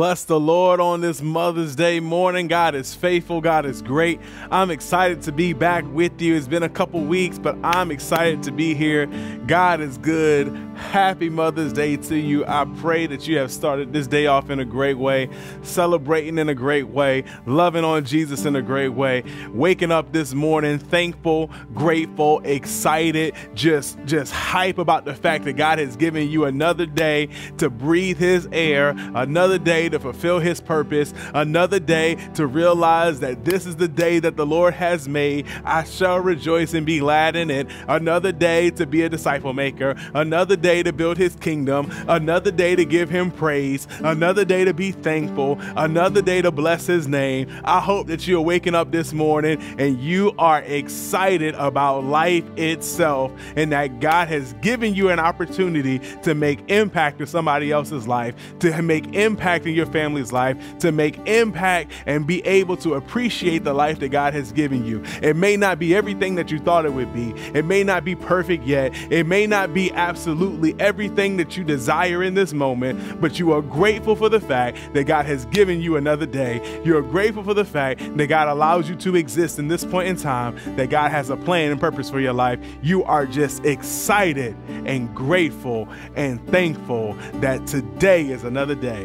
Bless the Lord on this Mother's Day morning. God is faithful. God is great. I'm excited to be back with you. It's been a couple weeks, but I'm excited to be here. God is good. Happy Mother's Day to you. I pray that you have started this day off in a great way, celebrating in a great way, loving on Jesus in a great way, waking up this morning thankful, grateful, excited, just just hype about the fact that God has given you another day to breathe his air, another day to fulfill his purpose, another day to realize that this is the day that the Lord has made. I shall rejoice and be glad in it. Another day to be a disciple maker, another day to build his kingdom, another day to give him praise, another day to be thankful, another day to bless his name. I hope that you're waking up this morning and you are excited about life itself and that God has given you an opportunity to make impact in somebody else's life, to make impact in your family's life, to make impact and be able to appreciate the life that God has given you. It may not be everything that you thought it would be, it may not be perfect yet, it may not be absolutely everything that you desire in this moment, but you are grateful for the fact that God has given you another day. You're grateful for the fact that God allows you to exist in this point in time, that God has a plan and purpose for your life. You are just excited and grateful and thankful that today is another day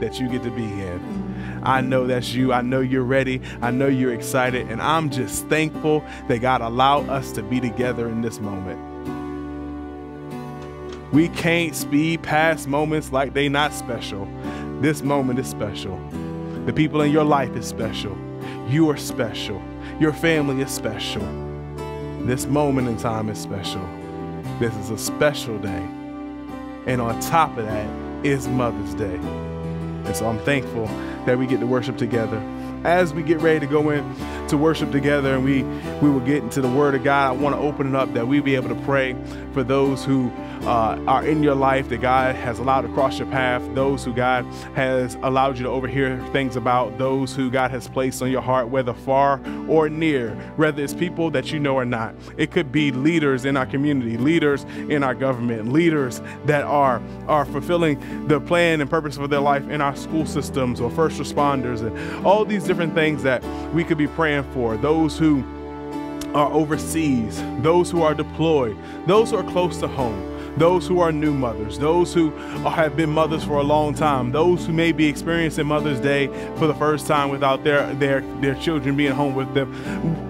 that you get to be in. I know that's you. I know you're ready. I know you're excited. And I'm just thankful that God allowed us to be together in this moment. We can't speed past moments like they not special. This moment is special. The people in your life is special. You are special. Your family is special. This moment in time is special. This is a special day. And on top of that is Mother's Day. And so I'm thankful that we get to worship together. As we get ready to go in to worship together and we, we will get into the Word of God, I want to open it up that we be able to pray for those who uh, are in your life that God has allowed to cross your path, those who God has allowed you to overhear things about, those who God has placed on your heart, whether far or near, whether it's people that you know or not. It could be leaders in our community, leaders in our government, leaders that are, are fulfilling the plan and purpose for their life in our school systems or first responders and all these different things that we could be praying for, those who are overseas, those who are deployed, those who are close to home those who are new mothers, those who have been mothers for a long time, those who may be experiencing Mother's Day for the first time without their their their children being home with them.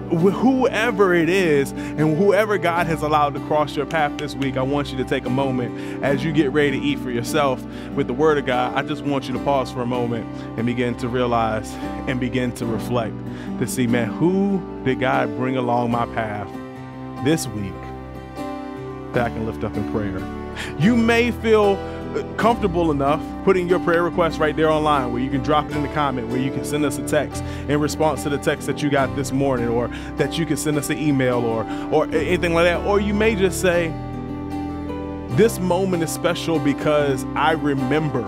Whoever it is, and whoever God has allowed to cross your path this week, I want you to take a moment as you get ready to eat for yourself with the Word of God. I just want you to pause for a moment and begin to realize and begin to reflect to see, man, who did God bring along my path this week I can lift up in prayer. You may feel comfortable enough putting your prayer request right there online where you can drop it in the comment where you can send us a text in response to the text that you got this morning or that you can send us an email or or anything like that or you may just say this moment is special because I remember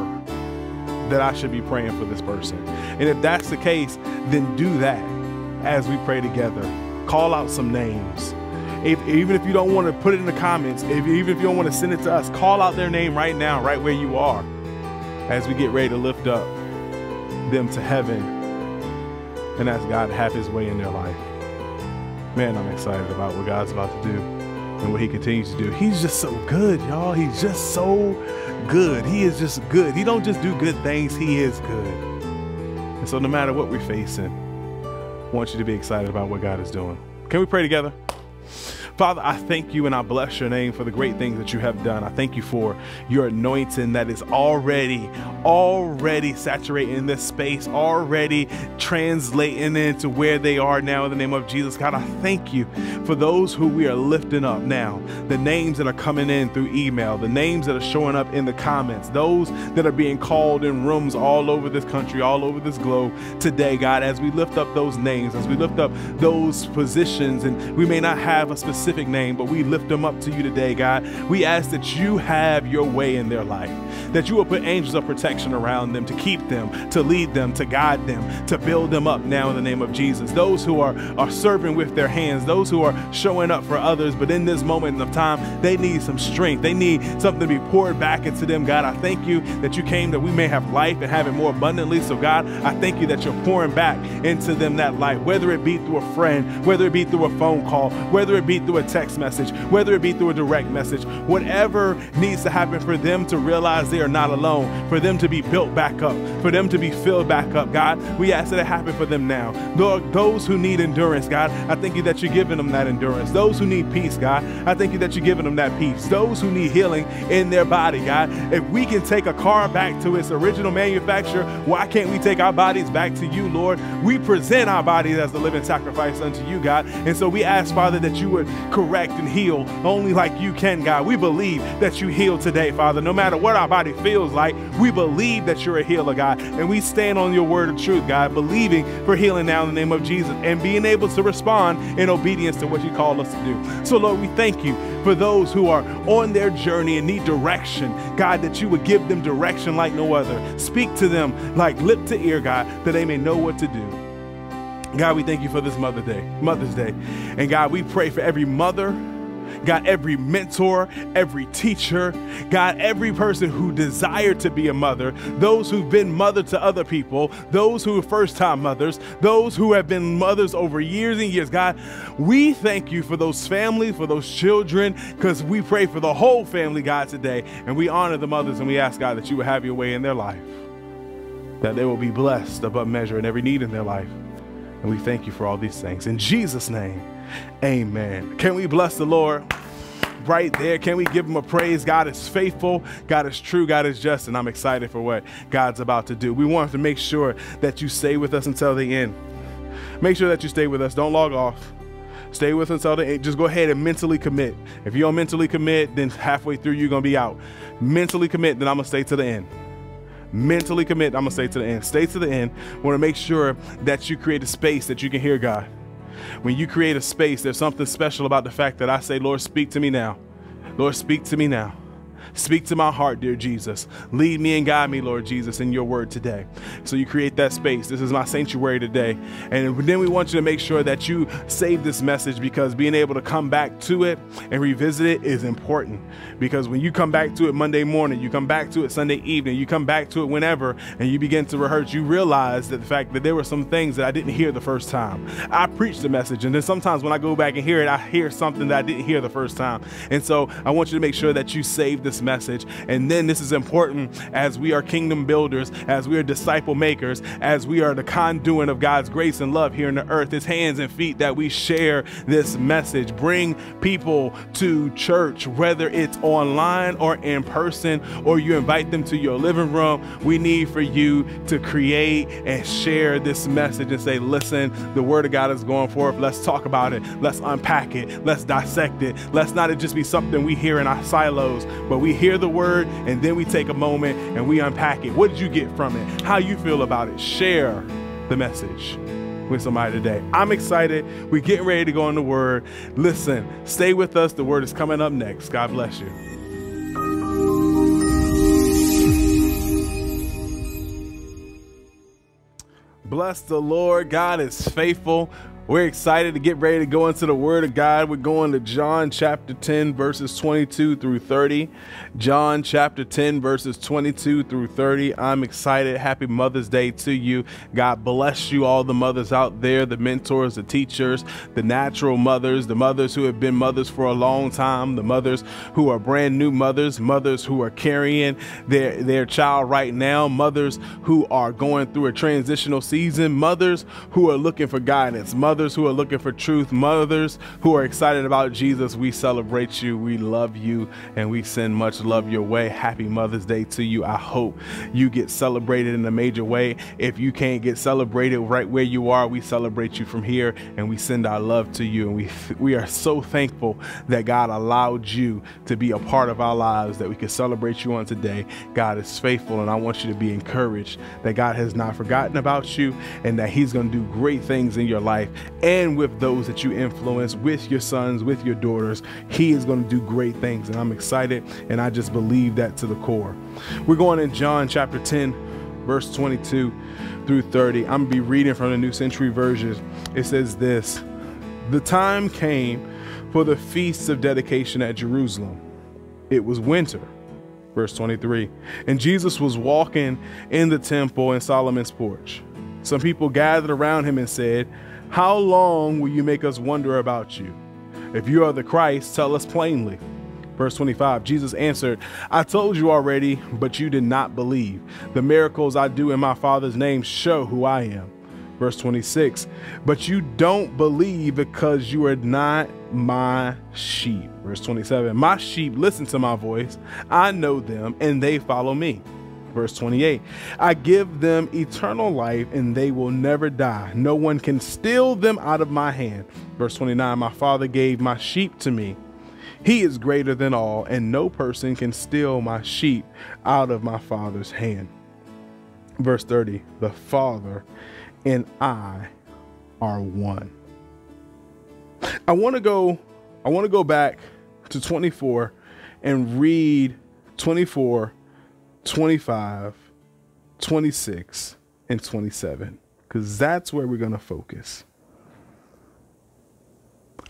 that I should be praying for this person. And if that's the case, then do that as we pray together. Call out some names if, even if you don't want to put it in the comments, if, even if you don't want to send it to us, call out their name right now, right where you are, as we get ready to lift up them to heaven and ask God to have his way in their life. Man, I'm excited about what God's about to do and what he continues to do. He's just so good, y'all. He's just so good. He is just good. He don't just do good things, he is good. And so no matter what we're facing, I want you to be excited about what God is doing. Can we pray together? Father, I thank you and I bless your name for the great things that you have done. I thank you for your anointing that is already, already saturating this space, already translating into where they are now in the name of Jesus. God, I thank you for those who we are lifting up now, the names that are coming in through email, the names that are showing up in the comments, those that are being called in rooms all over this country, all over this globe today, God, as we lift up those names, as we lift up those positions, and we may not have a specific specific name, but we lift them up to you today, God. We ask that you have your way in their life, that you will put angels of protection around them to keep them, to lead them, to guide them, to build them up now in the name of Jesus. Those who are, are serving with their hands, those who are showing up for others, but in this moment of time, they need some strength. They need something to be poured back into them, God. I thank you that you came that we may have life and have it more abundantly. So, God, I thank you that you're pouring back into them that life, whether it be through a friend, whether it be through a phone call, whether it be through a text message, whether it be through a direct message, whatever needs to happen for them to realize they are not alone, for them to be built back up, for them to be filled back up, God. We ask that it happen for them now. Lord, those who need endurance, God, I thank you that you're giving them that endurance. Those who need peace, God, I thank you that you're giving them that peace. Those who need healing in their body, God, if we can take a car back to its original manufacturer, why can't we take our bodies back to you, Lord? We present our bodies as the living sacrifice unto you, God. And so we ask, Father, that you would correct and heal only like you can, God. We believe that you heal today, Father. No matter what our body feels like, we believe that you're a healer, God. And we stand on your word of truth, God, believing for healing now in the name of Jesus and being able to respond in obedience to what you called us to do. So, Lord, we thank you for those who are on their journey and need direction. God, that you would give them direction like no other. Speak to them like lip to ear, God, that they may know what to do. God, we thank you for this Mother Day, Mother's Day. And God, we pray for every mother God, every mentor, every teacher, God, every person who desired to be a mother, those who've been mother to other people, those who are first time mothers, those who have been mothers over years and years. God, we thank you for those families, for those children, because we pray for the whole family, God, today. And we honor the mothers and we ask, God, that you will have your way in their life, that they will be blessed above measure in every need in their life. And we thank you for all these things. In Jesus' name. Amen. Can we bless the Lord? Right there. Can we give him a praise? God is faithful. God is true. God is just. And I'm excited for what God's about to do. We want to make sure that you stay with us until the end. Make sure that you stay with us. Don't log off. Stay with us until the end. Just go ahead and mentally commit. If you don't mentally commit, then halfway through you're going to be out. Mentally commit, then I'm going to stay to the end mentally commit. I'm gonna stay to the end. Stay to the end. Want to make sure that you create a space that you can hear God. When you create a space, there's something special about the fact that I say, Lord, speak to me now. Lord, speak to me now. Speak to my heart, dear Jesus. Lead me and guide me, Lord Jesus, in your word today. So you create that space. This is my sanctuary today. And then we want you to make sure that you save this message because being able to come back to it and revisit it is important. Because when you come back to it Monday morning, you come back to it Sunday evening, you come back to it whenever, and you begin to rehearse, you realize that the fact that there were some things that I didn't hear the first time. I preached the message, and then sometimes when I go back and hear it, I hear something that I didn't hear the first time. And so I want you to make sure that you save this message. And then this is important as we are kingdom builders, as we are disciple makers, as we are the conduit of God's grace and love here in the earth, His hands and feet, that we share this message. Bring people to church, whether it's online or in person, or you invite them to your living room. We need for you to create and share this message and say, listen, the word of God is going forth. Let's talk about it. Let's unpack it. Let's dissect it. Let's not it just be something we hear in our silos, but we hear the word and then we take a moment and we unpack it. What did you get from it? How you feel about it? Share the message with somebody today. I'm excited. We're getting ready to go on the word. Listen, stay with us. The word is coming up next. God bless you. Bless the Lord. God is faithful. We're excited to get ready to go into the Word of God. We're going to John chapter 10, verses 22 through 30. John chapter 10, verses 22 through 30. I'm excited. Happy Mother's Day to you. God bless you, all the mothers out there, the mentors, the teachers, the natural mothers, the mothers who have been mothers for a long time, the mothers who are brand new mothers, mothers who are carrying their, their child right now, mothers who are going through a transitional season, mothers who are looking for guidance, mothers mothers who are looking for truth, mothers who are excited about Jesus, we celebrate you. We love you and we send much love your way. Happy Mother's Day to you. I hope you get celebrated in a major way. If you can't get celebrated right where you are, we celebrate you from here and we send our love to you. And we, we are so thankful that God allowed you to be a part of our lives, that we can celebrate you on today. God is faithful and I want you to be encouraged that God has not forgotten about you and that He's going to do great things in your life and with those that you influence, with your sons, with your daughters. He is going to do great things. And I'm excited, and I just believe that to the core. We're going in John chapter 10, verse 22 through 30. I'm going to be reading from the New Century Version. It says this The time came for the feasts of dedication at Jerusalem. It was winter. Verse 23. And Jesus was walking in the temple in Solomon's porch. Some people gathered around him and said, How long will you make us wonder about you? If you are the Christ, tell us plainly. Verse 25 Jesus answered, I told you already, but you did not believe. The miracles I do in my Father's name show who I am. Verse 26 But you don't believe because you are not my sheep. Verse 27 My sheep listen to my voice. I know them and they follow me. Verse 28 I give them eternal life and they will never die. No one can steal them out of my hand. Verse 29 My Father gave my sheep to me. He is greater than all, and no person can steal my sheep out of my Father's hand. Verse 30 The Father and I are one. I want to go I want to go back to 24 and read 24, 25, 26 and 27 cuz that's where we're going to focus.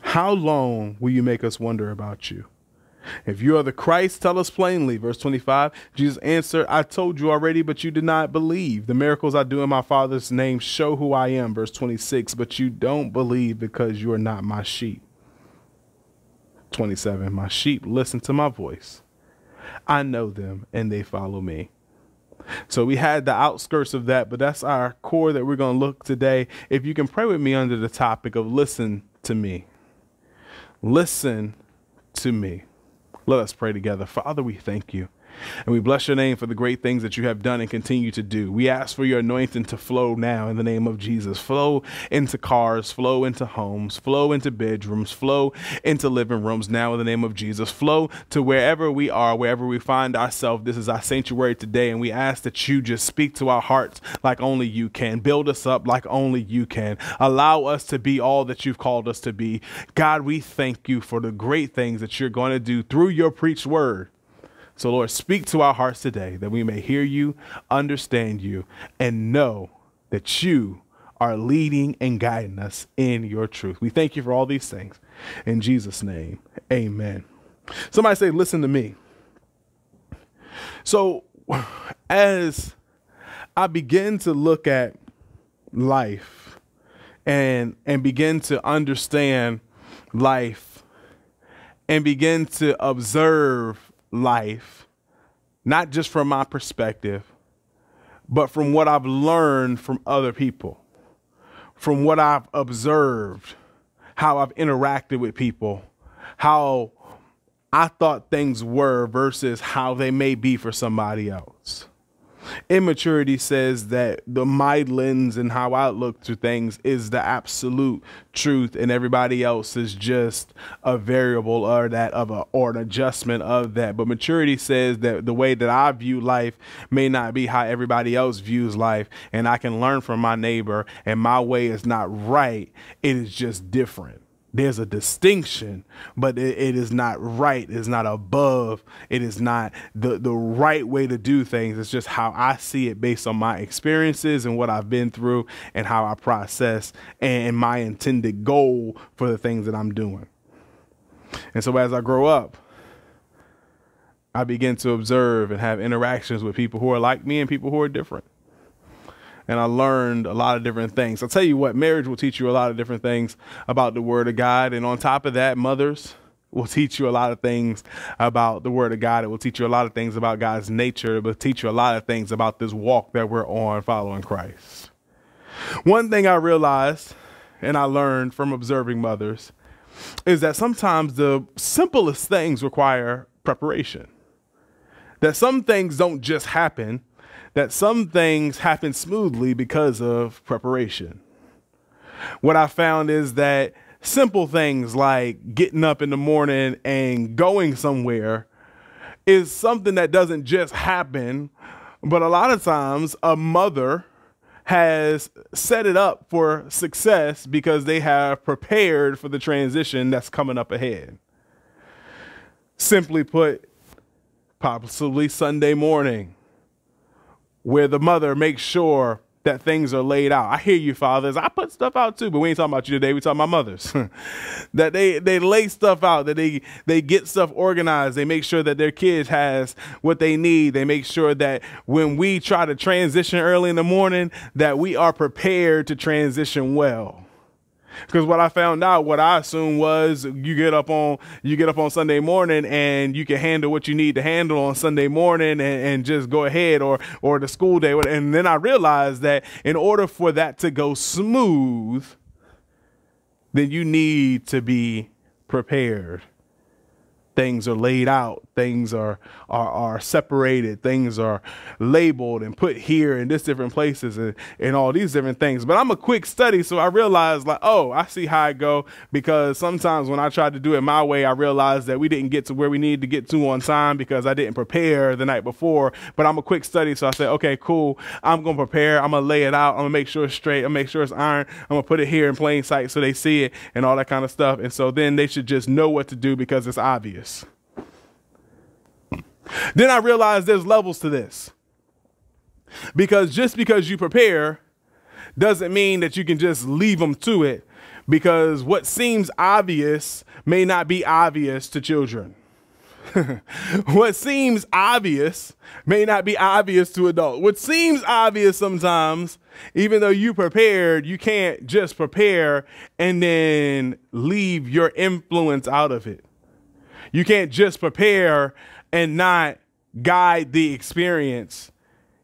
How long will you make us wonder about you? If you are the Christ, tell us plainly. Verse 25 Jesus answered, I told you already, but you did not believe. The miracles I do in my Father's name show who I am. Verse 26 But you don't believe because you are not my sheep. 27 My sheep listen to my voice. I know them and they follow me. So we had the outskirts of that, but that's our core that we're going to look today. If you can pray with me under the topic of listen to me. Listen to me. Let us pray together. Father, we thank you. And we bless your name for the great things that you have done and continue to do. We ask for your anointing to flow now in the name of Jesus. Flow into cars, flow into homes, flow into bedrooms, flow into living rooms now in the name of Jesus. Flow to wherever we are, wherever we find ourselves. This is our sanctuary today, and we ask that you just speak to our hearts like only you can. Build us up like only you can. Allow us to be all that you've called us to be. God, we thank you for the great things that you're going to do through your preached word. So, Lord, speak to our hearts today that we may hear you, understand you, and know that you are leading and guiding us in your truth. We thank you for all these things. In Jesus' name, amen. Somebody say, Listen to me. So, as I begin to look at life and and begin to understand life and begin to observe life, not just from my perspective, but from what I've learned from other people, from what I've observed, how I've interacted with people, how I thought things were versus how they may be for somebody else. Immaturity says that the my lens and how I look to things is the absolute truth, and everybody else is just a variable or that of a or an adjustment of that. But maturity says that the way that I view life may not be how everybody else views life, and I can learn from my neighbor, and my way is not right. It is just different there's a distinction, but it, it is not right. It's not above. It is not the, the right way to do things. It's just how I see it based on my experiences and what I've been through and how I process and my intended goal for the things that I'm doing. And so as I grow up, I begin to observe and have interactions with people who are like me and people who are different and I learned a lot of different things. I'll tell you what, marriage will teach you a lot of different things about the Word of God. And on top of that, mothers will teach you a lot of things about the Word of God. It will teach you a lot of things about God's nature. It will teach you a lot of things about this walk that we're on following Christ. One thing I realized and I learned from observing mothers is that sometimes the simplest things require preparation. That some things don't just happen, that some things happen smoothly because of preparation. What I found is that simple things like getting up in the morning and going somewhere is something that doesn't just happen, but a lot of times a mother has set it up for success because they have prepared for the transition that's coming up ahead. Simply put, possibly Sunday morning, where the mother makes sure that things are laid out. I hear you, fathers. I put stuff out too, but we ain't talking about you today. We talking about mothers. that they they lay stuff out, that they they get stuff organized. They make sure that their kids has what they need. They make sure that when we try to transition early in the morning, that we are prepared to transition well. Because what I found out, what I assumed was you get up on you get up on Sunday morning and you can handle what you need to handle on Sunday morning and, and just go ahead or or the school day. And then I realized that in order for that to go smooth, then you need to be prepared things are laid out things are, are are separated. Things are labeled and put here in this different places and, and all these different things. But i'm a quick study so i realized like oh i see how i go. Because sometimes when i tried to do it my way i realized that we didn't get to where we needed to get to on time because i didn't prepare the night before. But i'm a quick study so i said okay cool. I'm gonna prepare. I'm gonna lay it out. I'm gonna make sure it's straight. I'm gonna make sure it's iron. I'm gonna put it here in plain sight so they see it and all that kind of stuff. And so then they should just know what to do because it's obvious then I realized there's levels to this. Because just because you prepare doesn't mean that you can just leave them to it because what seems obvious may not be obvious to children. what seems obvious may not be obvious to adults. What seems obvious sometimes, even though you prepared, you can't just prepare and then leave your influence out of it. You can't just prepare and not guide the experience.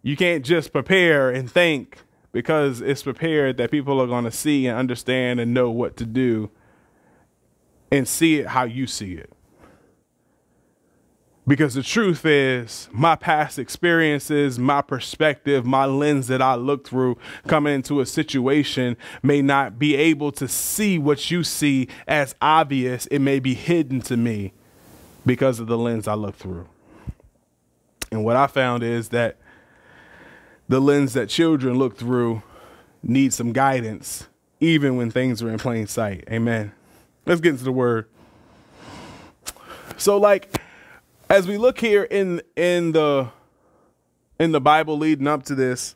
You can't just prepare and think because it's prepared that people are going to see and understand and know what to do and see it how you see it. Because the truth is, my past experiences, my perspective, my lens that I look through coming into a situation may not be able to see what you see as obvious. It may be hidden to me because of the lens I look through. And what I found is that the lens that children look through needs some guidance, even when things are in plain sight. Amen. Let's get into the word. So, like, as we look here in in the in the Bible leading up to this,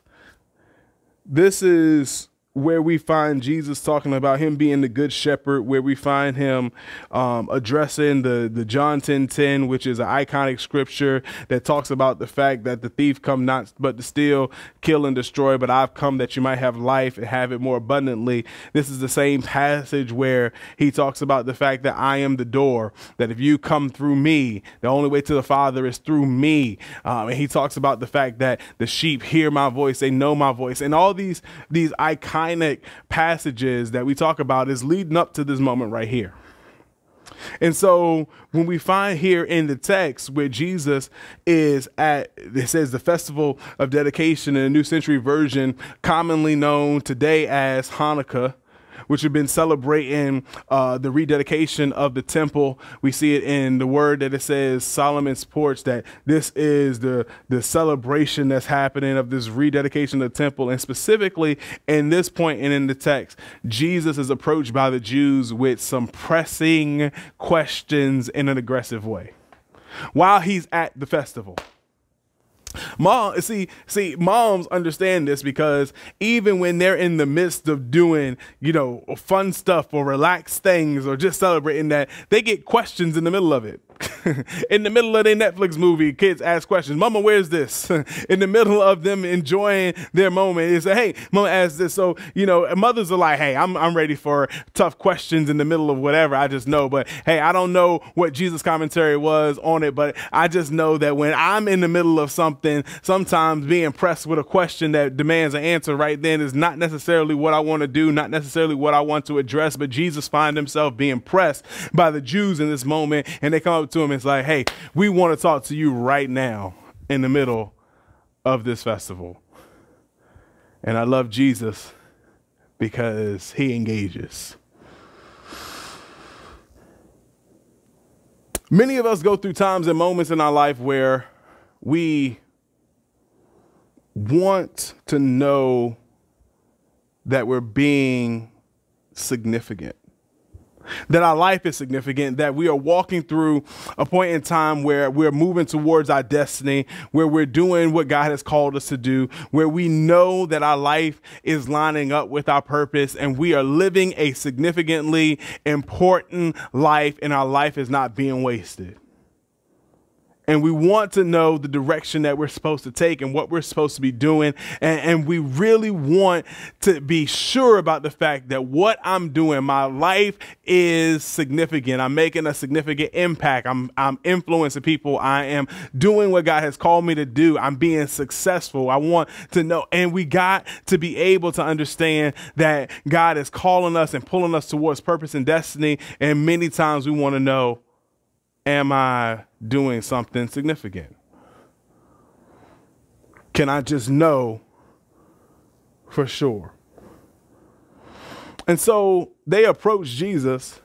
this is where we find Jesus talking about him being the good shepherd, where we find him um, addressing the, the John 10 10, which is an iconic scripture that talks about the fact that the thief come not but to steal, kill, and destroy, but I've come that you might have life and have it more abundantly. This is the same passage where he talks about the fact that I am the door, that if you come through me, the only way to the Father is through me. Um, and he talks about the fact that the sheep hear my voice, they know my voice, and all these, these iconic passages that we talk about is leading up to this moment right here. And so when we find here in the text where Jesus is at, it says the festival of dedication in the New Century Version, commonly known today as Hanukkah which have been celebrating uh, the rededication of the temple. We see it in the word that it says Solomon's porch that this is the the celebration that's happening of this rededication of the temple, and specifically in this point and in the text, Jesus is approached by the Jews with some pressing questions in an aggressive way while he's at the festival. Mom, see, see, moms understand this because even when they're in the midst of doing, you know, fun stuff or relaxed things or just celebrating that, they get questions in the middle of it. in the middle of their Netflix movie, kids ask questions. Mama, where's this? in the middle of them enjoying their moment, they say, "Hey, Mama asked this." So you know, mothers are like, "Hey, I'm I'm ready for tough questions in the middle of whatever. I just know." But hey, I don't know what Jesus' commentary was on it, but I just know that when I'm in the middle of something, sometimes being pressed with a question that demands an answer right then is not necessarily what I want to do, not necessarily what I want to address. But Jesus find himself being pressed by the Jews in this moment, and they come up to him and it's like, hey, we want to talk to you right now in the middle of this festival. And I love Jesus because he engages. Many of us go through times and moments in our life where we want to know that we're being significant that our life is significant, that we are walking through a point in time where we're moving towards our destiny, where we're doing what God has called us to do, where we know that our life is lining up with our purpose and we are living a significantly important life and our life is not being wasted and we want to know the direction that we're supposed to take and what we're supposed to be doing. And, and, we really want to be sure about the fact that what I'm doing, my life is significant. I'm making a significant impact. I'm, I'm influencing people. I am doing what God has called me to do. I'm being successful. I want to know. And we got to be able to understand that God is calling us and pulling us towards purpose and destiny. And many times we want to know am I doing something significant? Can I just know for sure? And so they approached Jesus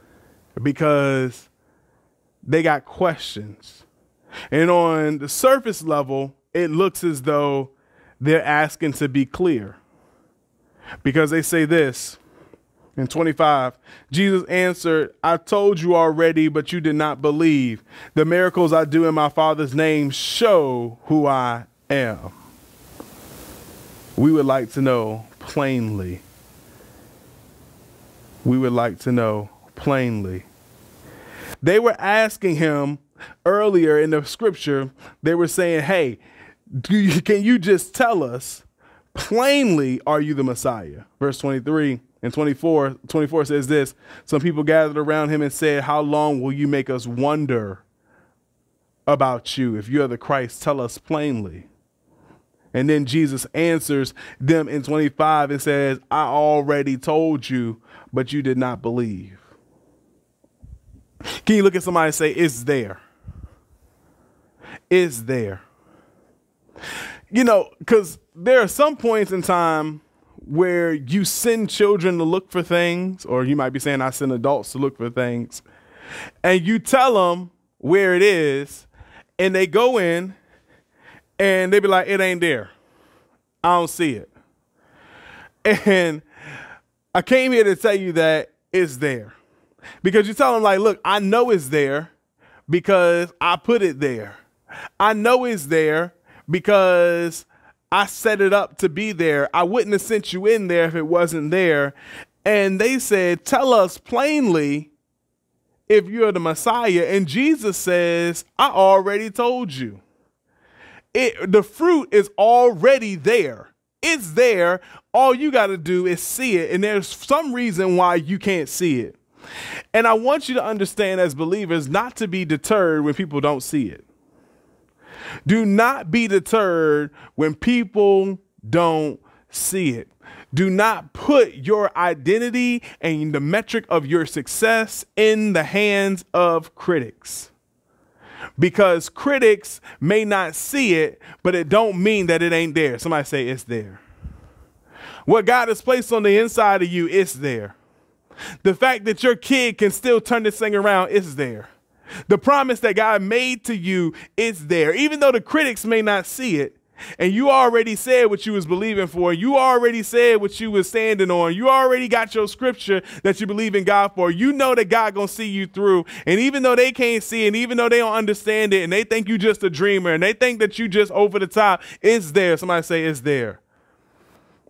because they got questions. And on the surface level, it looks as though they're asking to be clear because they say this in 25, Jesus answered, I told you already, but you did not believe. The miracles I do in my Father's name show who I am. We would like to know plainly. We would like to know plainly. They were asking him earlier in the scripture, they were saying, Hey, you, can you just tell us plainly, are you the Messiah? Verse 23. And 24, 24 says this Some people gathered around him and said, How long will you make us wonder about you? If you are the Christ, tell us plainly. And then Jesus answers them in 25 and says, I already told you, but you did not believe. Can you look at somebody and say, It's there? It's there. You know, because there are some points in time where you send children to look for things, or you might be saying I send adults to look for things, and you tell them where it is, and they go in and they be like, it ain't there. I don't see it. And I came here to tell you that it's there. Because you tell them, like, look, I know it's there because I put it there. I know it's there because I set it up to be there. I wouldn't have sent you in there if it wasn't there. And they said, Tell us plainly if you're the Messiah. And Jesus says, I already told you. It, the fruit is already there. It's there. All you got to do is see it. And there's some reason why you can't see it. And I want you to understand as believers not to be deterred when people don't see it. Do not be deterred when people don't see it. Do not put your identity and the metric of your success in the hands of critics. Because critics may not see it, but it don't mean that it ain't there. Somebody say it's there. What God has placed on the inside of you is there. The fact that your kid can still turn this thing around is there. The promise that God made to you is there. Even though the critics may not see it, and you already said what you was believing for, you already said what you was standing on, you already got your scripture that you believe in God for, you know that God gonna see you through. And even though they can't see and even though they don't understand it, and they think you just a dreamer, and they think that you just over the top, it's there. Somebody say it's there.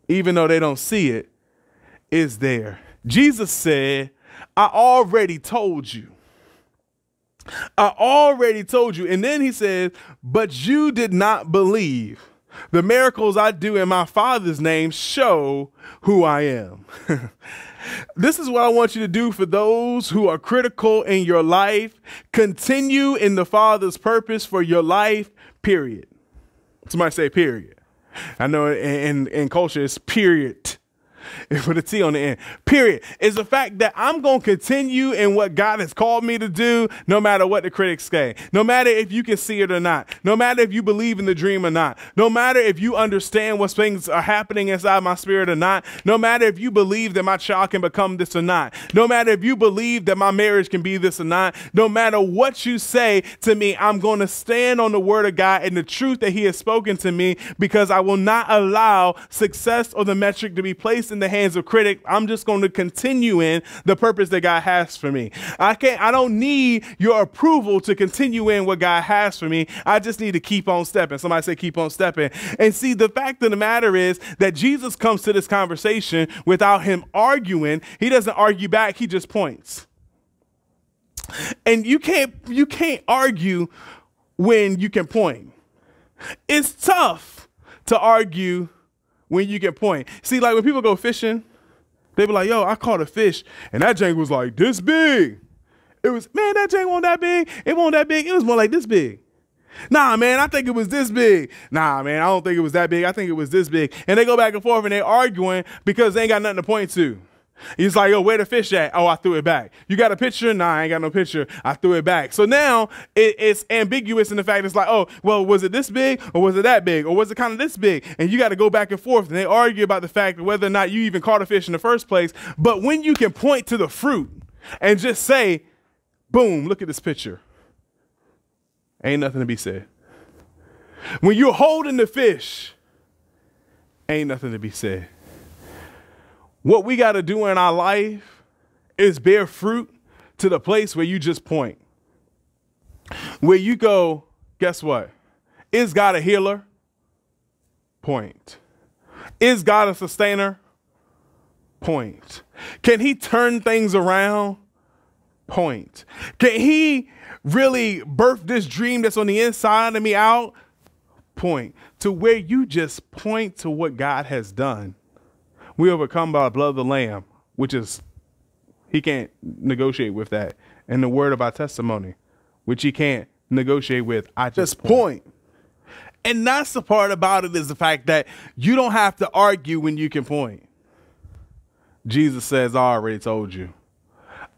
Even though they don't see it, it's there. Jesus said, I already told you. I already told you. And then he says, But you did not believe. The miracles I do in my Father's name show who I am. this is what I want you to do for those who are critical in your life. Continue in the Father's purpose for your life, period. Somebody say, period. I know in, in, in culture it's period with a T on the end, period, is the fact that I'm going to continue in what God has called me to do, no matter what the critics say, no matter if you can see it or not, no matter if you believe in the dream or not, no matter if you understand what things are happening inside my spirit or not, no matter if you believe that my child can become this or not, no matter if you believe that my marriage can be this or not, no matter what you say to me, I'm going to stand on the word of God and the truth that He has spoken to me because I will not allow success or the metric to be placed in the hands of critics. I'm just going to continue in the purpose that God has for me. I can't, I don't need your approval to continue in what God has for me. I just need to keep on stepping. Somebody say, keep on stepping. And see, the fact of the matter is that Jesus comes to this conversation without him arguing. He doesn't argue back, he just points. And you can't, you can't argue when you can point. It's tough to argue when you can point. See, like when people go fishing, they be like, yo, I caught a fish, and that jank was like this big. It was, man, that jank wasn't that big. It wasn't that big. It was more like this big. Nah, man, I think it was this big. Nah, man, I don't think it was that big. I think it was this big. And they go back and forth and they arguing because they ain't got nothing to point to. He's like, yo, where the fish at? Oh, I threw it back. You got a picture? Nah, I ain't got no picture. I threw it back. So now it, it's ambiguous in the fact it's like, oh, well, was it this big or was it that big or was it kind of this big? And you got to go back and forth and they argue about the fact whether or not you even caught a fish in the first place. But when you can point to the fruit and just say, boom, look at this picture, ain't nothing to be said. When you're holding the fish, ain't nothing to be said. What we got to do in our life is bear fruit to the place where you just point. Where you go, guess what? Is God a healer? Point. Is God a sustainer? Point. Can he turn things around? Point. Can he really birth this dream that's on the inside of me out? Point. To where you just point to what God has done we overcome by the blood of the Lamb, which is, he can't negotiate with that. And the word of our testimony, which he can't negotiate with. I just, point. point. And that's the part about it is the fact that you don't have to argue when you can point. Jesus says, I already told you.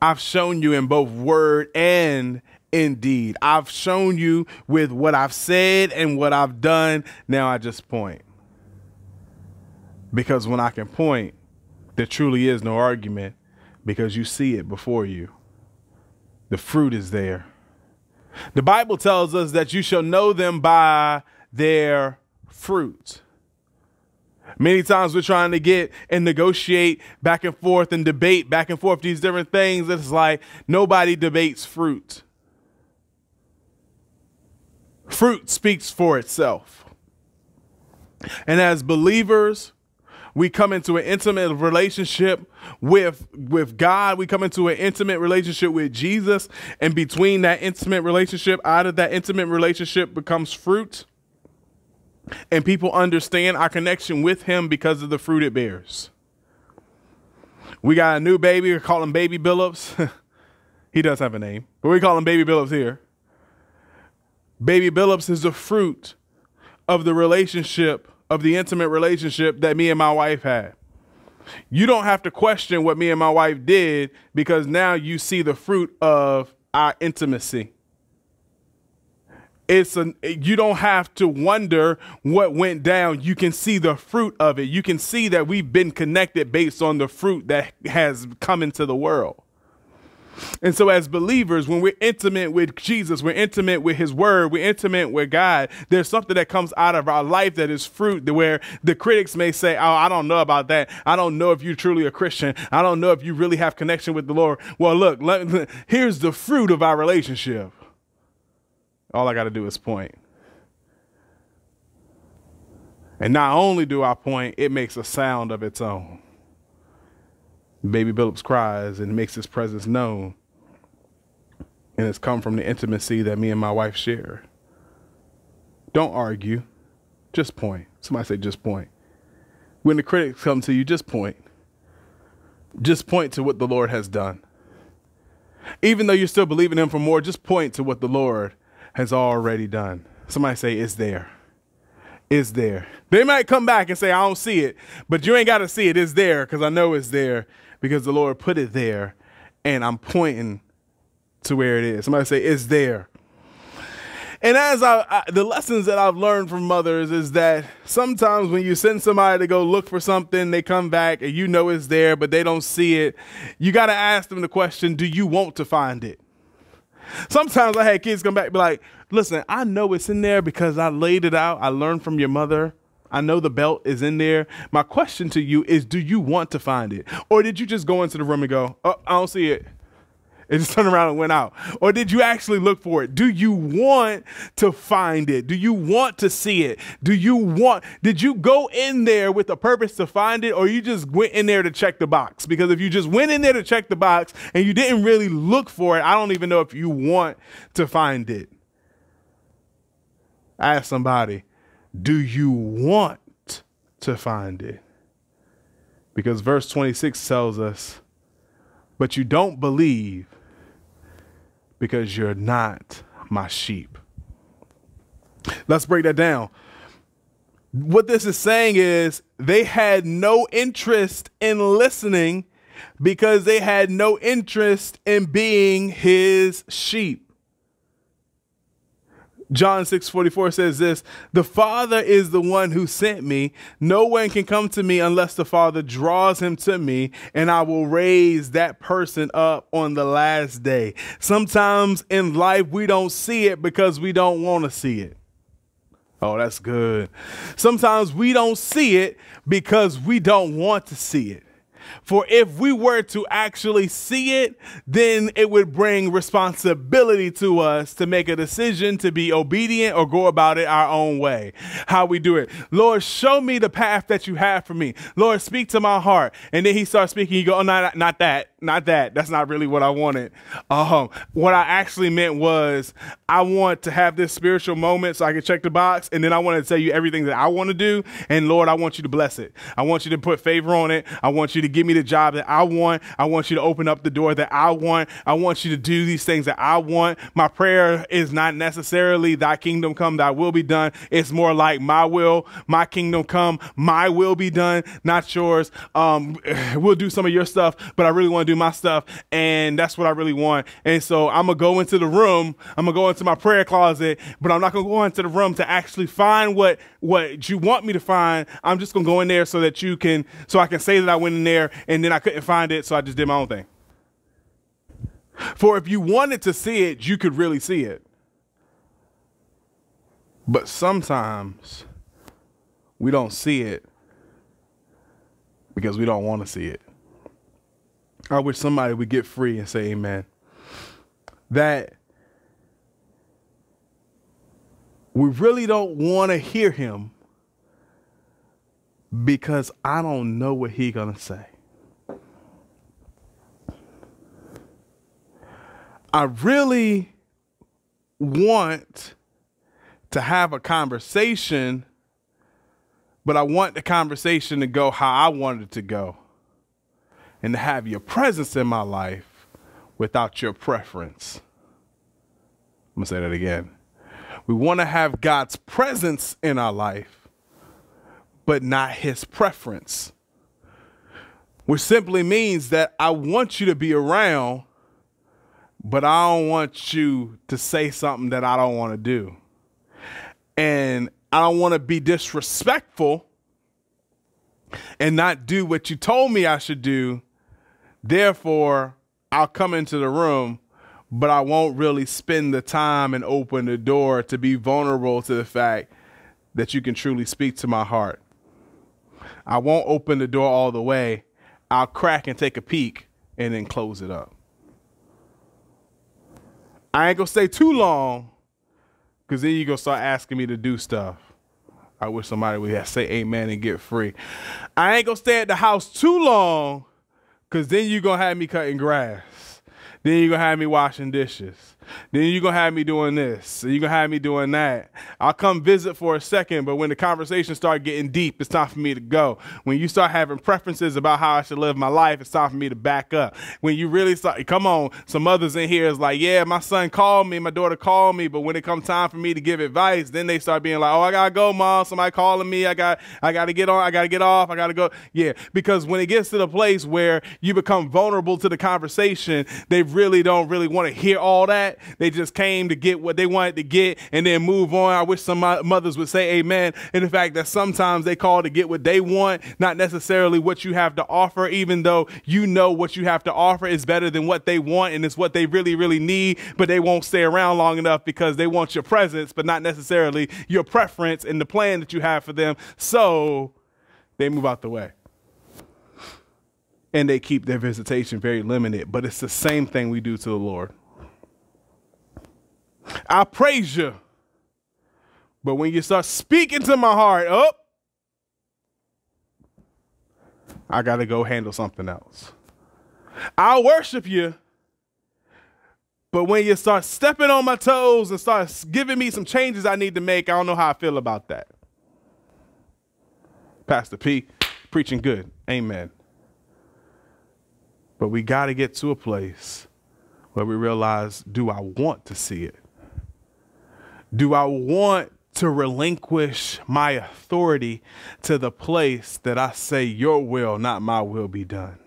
I've shown you in both word and in deed. I've shown you with what I've said and what I've done. Now I just point. Because when I can point, there truly is no argument because you see it before you. The fruit is there. The Bible tells us that you shall know them by their fruit. Many times we're trying to get and negotiate back and forth and debate back and forth these different things. It's like nobody debates fruit. Fruit speaks for itself. And as believers, we come into an intimate relationship with with God. We come into an intimate relationship with Jesus, and between that intimate relationship, out of that intimate relationship becomes fruit. And people understand our connection with him because of the fruit it bears. We got a new baby, we call him Baby Billups. he does have a name, but we call him Baby Billups here. Baby Billups is the fruit of the relationship of the intimate relationship that me and my wife had. You don't have to question what me and my wife did because now you see the fruit of our intimacy. It's a you don't have to wonder what went down. You can see the fruit of it. You can see that we've been connected based on the fruit that has come into the world. And so, as believers, when we're intimate with Jesus, we're intimate with His Word, we're intimate with God, there's something that comes out of our life that is fruit, where the critics may say, Oh, I don't know about that. I don't know if you're truly a Christian. I don't know if you really have connection with the Lord. Well, look, let, here's the fruit of our relationship. All I got to do is point. And not only do I point, it makes a sound of its own. Baby Billups cries and makes his presence known. And it's come from the intimacy that me and my wife share. Don't argue, just point. Somebody say, just point. When the critics come to you, just point. Just point to what the Lord has done. Even though you're still believing Him for more, just point to what the Lord has already done. Somebody say, it's there. It's there. They might come back and say, I don't see it, but you ain't got to see it. It's there because I know it's there because the Lord put it there and I'm pointing to where it is. Somebody say, it's there. And as I, I, the lessons that I've learned from mothers is that sometimes when you send somebody to go look for something, they come back and you know it's there, but they don't see it. You got to ask them the question, do you want to find it? Sometimes I had kids come back be like, listen, I know it's in there because I laid it out. I learned from your mother. I know the belt is in there. My question to you is do you want to find it? Or did you just go into the room and go, oh, I don't see it? and just turned around and went out? Or did you actually look for it? Do you want to find it? Do you want to see it? Do you want, did you go in there with a purpose to find it or you just went in there to check the box? Because if you just went in there to check the box and you didn't really look for it, I don't even know if you want to find it. Ask somebody, do you want to find it? Because verse 26 tells us, but you don't believe because you're not my sheep. Let's break that down. What this is saying is they had no interest in listening because they had no interest in being his sheep. John 6 44 says this The Father is the one who sent me. No one can come to me unless the Father draws him to me, and I will raise that person up on the last day. Sometimes in life, we don't see it because we don't want to see it. Oh, that's good. Sometimes we don't see it because we don't want to see it. For if we were to actually see it, then it would bring responsibility to us to make a decision to be obedient or go about it our own way. How we do it. Lord, show me the path that you have for me. Lord, speak to my heart. And then he starts speaking. You go, oh, not, not that, not that. That's not really what I wanted. Um, what I actually meant was I want to have this spiritual moment so I can check the box. And then I want to tell you everything that I want to do. And Lord, I want you to bless it. I want you to put favor on it. I want you to give me the job that I want. I want you to open up the door that I want. I want you to do these things that I want. My prayer is not necessarily thy kingdom come, thy will be done. It's more like my will, my kingdom come, my will be done, not yours. Um, we'll do some of your stuff, but I really want to do my stuff. And that's what I really want. And so I'm to go into the room. I'm to go into my prayer closet, but I'm not to go into the room to actually find what, what you want me to find. I'm just to go in there so that you can, so I can say that I went in there and then I couldn't find it, so I just did my own thing. For if you wanted to see it, you could really see it. But sometimes we don't see it because we don't want to see it. I wish somebody would get free and say amen. That we really don't want to hear him because I don't know what he gonna say. I really want to have a conversation, but I want the conversation to go how I want it to go. And to have your presence in my life without your preference. I'm gonna say that again. We want to have God's presence in our life but not his preference. Which simply means that I want you to be around, but I don't want you to say something that I don't want to do. And I don't want to be disrespectful and not do what you told me I should do. Therefore, I'll come into the room, but I won't really spend the time and open the door to be vulnerable to the fact that you can truly speak to my heart. I won't open the door all the way. I'll crack and take a peek and then close it up. I ain't gonna stay too long because then you're gonna start asking me to do stuff. I wish somebody would say amen and get free. I ain't gonna stay at the house too long because then you're gonna have me cutting grass. Then you're gonna have me washing dishes. Then you're gonna have me doing this. You're gonna have me doing that. I'll come visit for a second, but when the conversation start getting deep, it's time for me to go. When you start having preferences about how I should live my life, it's time for me to back up. When you really start, come on, some mothers in here is like, yeah, my son called me, my daughter called me, but when it comes time for me to give advice, then they start being like, oh, I gotta go, mom. Somebody calling me. I got, I gotta get on. I gotta get off. I gotta go. Yeah, because when it gets to the place where you become vulnerable to the conversation, they've really don't really want to hear all that. They just came to get what they wanted to get and then move on. I wish some mothers would say amen. And the fact that sometimes they call to get what they want, not necessarily what you have to offer, even though you know what you have to offer is better than what they want and it's what they really, really need, but they won't stay around long enough because they want your presence, but not necessarily your preference and the plan that you have for them. So they move out the way and they keep their visitation very limited. But it's the same thing we do to the Lord. I praise you. But when you start speaking to my heart, oh, I got to go handle something else. I'll worship you. But when you start stepping on my toes and start giving me some changes I need to make, I don't know how I feel about that. Pastor P, preaching good. Amen. But we got to get to a place where we realize do I want to see it? Do I want to relinquish my authority to the place that I say, Your will, not my will, be done?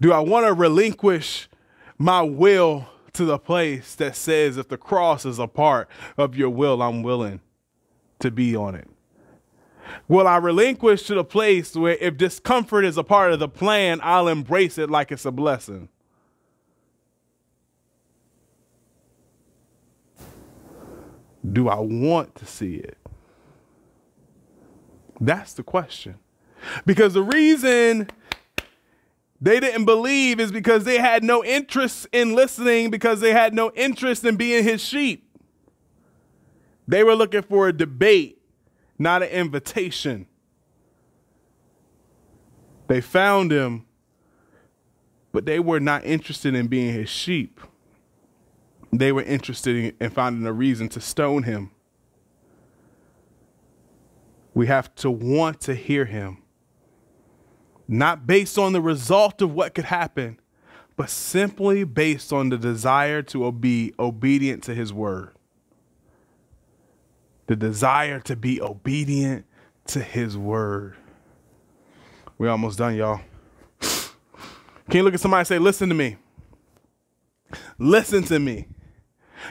Do I want to relinquish my will to the place that says, If the cross is a part of your will, I'm willing to be on it? Will I relinquish to the place where if discomfort is a part of the plan, I'll embrace it like it's a blessing? Do I want to see it? That's the question. Because the reason they didn't believe is because they had no interest in listening, because they had no interest in being his sheep. They were looking for a debate not an invitation. They found him, but they were not interested in being his sheep. They were interested in finding a reason to stone him. We have to want to hear him, not based on the result of what could happen, but simply based on the desire to be obedient to his word the desire to be obedient to his word. We're almost done, y'all. Can you look at somebody and say, Listen to me? Listen to me.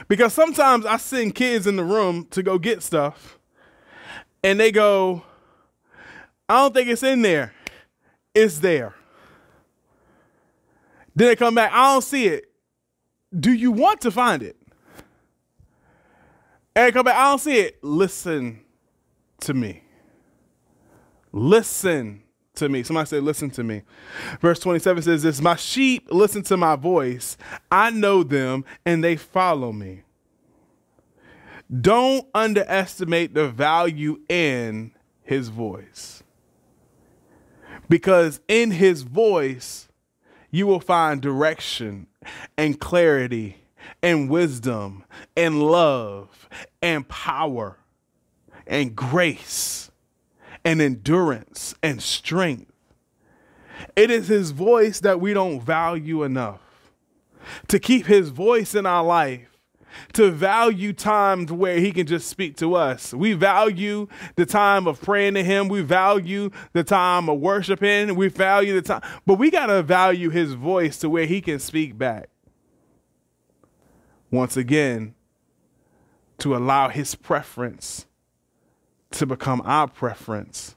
Because sometimes I send kids in the room to go get stuff, and they go, I don't think it's in there. It's there. Then they come back, I don't see it. Do you want to find it? And come back, I don't see it. Listen to me. Listen to me. Somebody say, listen to me. Verse 27 says this My sheep listen to my voice. I know them and they follow me. Don't underestimate the value in his voice. Because in his voice, you will find direction and clarity and wisdom and love and power and grace and endurance and strength. It is his voice that we don't value enough. To keep his voice in our life, to value times where he can just speak to us. We value the time of praying to him. We value the time of worshiping. We value the time, but we got to value his voice to where he can speak back once again to allow his preference to become our preference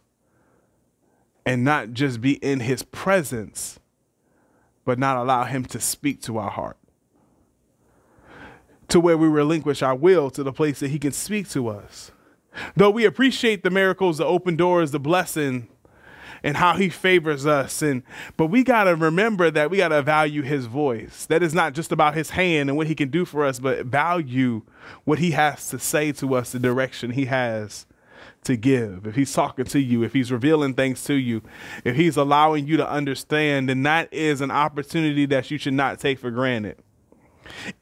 and not just be in his presence, but not allow him to speak to our heart. To where we relinquish our will to the place that he can speak to us. Though we appreciate the miracles, the open doors, the blessing, and how he favors us and but we got to remember that we got to value his voice that is not just about his hand and what he can do for us but value what he has to say to us the direction he has to give if he's talking to you if he's revealing things to you if he's allowing you to understand then that is an opportunity that you should not take for granted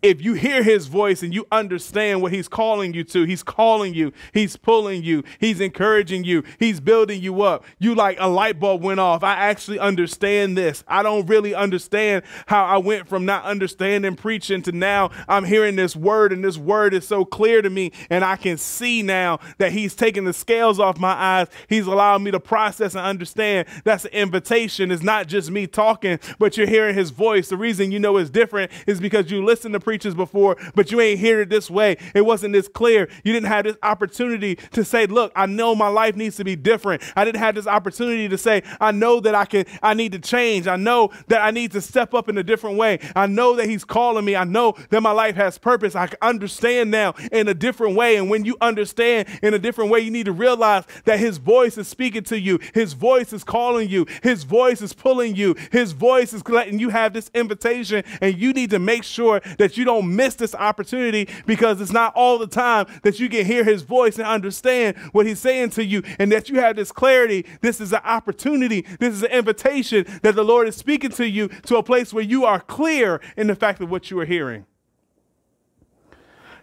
If you hear his voice and you understand what he's calling you to, he's calling you, he's pulling you, he's encouraging you, he's building you up. You like a light bulb went off. I actually understand this. I don't really understand how I went from not understanding preaching to now I'm hearing this word and this word is so clear to me and I can see now that he's taking the scales off my eyes. He's allowing me to process and understand that's an invitation. It's not just me talking, but you're hearing his voice. The reason you know it's different is because you listened to preachers before, but you ain't hear it this way. It wasn't this clear. You didn't have this opportunity to say, look, I know my life needs to be different. I didn't have this opportunity to say, I know that I can, I need to change. I know that I need to step up in a different way. I know that he's calling me. I know that my life has purpose. I can understand now in a different way. And when you understand in a different way, you need to realize that his voice is speaking to you. His voice is calling you. His voice is pulling you. His voice is letting you have this invitation. And you need to make sure that you don't miss this opportunity because it's not all the time that you can hear his voice and understand what he's saying to you and that you have this clarity. This is an opportunity. This is an invitation that the Lord is speaking to you to a place where you are clear in the fact of what you are hearing.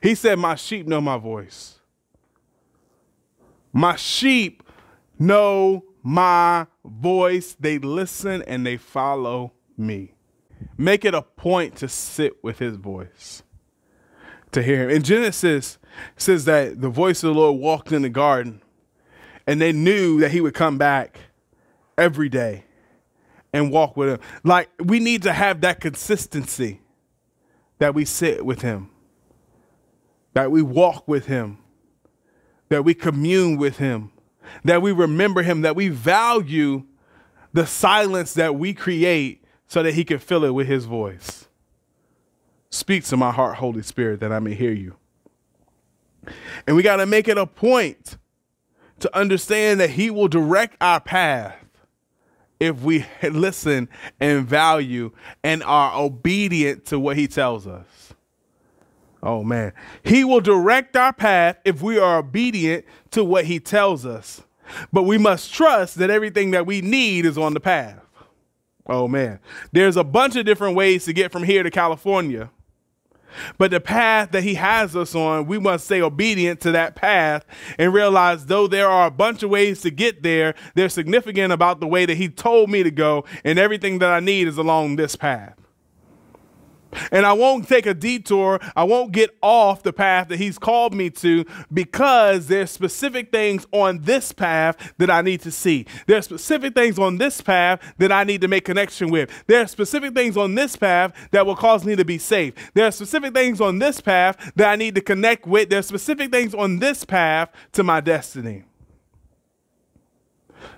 He said, My sheep know my voice. My sheep know my voice. They listen and they follow me. Make it a point to sit with his voice, to hear him. In Genesis, says that the voice of the Lord walked in the garden, and they knew that he would come back every day and walk with him. Like we need to have that consistency that we sit with him, that we walk with him, that we commune with him, that we remember him, that we value the silence that we create so that he can fill it with his voice. Speak to my heart, Holy Spirit, that I may hear you. And we got to make it a point to understand that he will direct our path if we listen and value and are obedient to what he tells us. Oh man. He will direct our path if we are obedient to what he tells us. But we must trust that everything that we need is on the path. Oh man. There's a bunch of different ways to get from here to California. But the path that he has us on, we must stay obedient to that path and realize though there are a bunch of ways to get there, they're significant about the way that he told me to go, and everything that I need is along this path. And I won't take a detour. I won't get off the path that he's called me to because there's specific things on this path that I need to see. There's specific things on this path that I need to make connection with. There are specific things on this path that will cause me to be safe. There are specific things on this path that I need to connect with. There are specific things on this path to my destiny.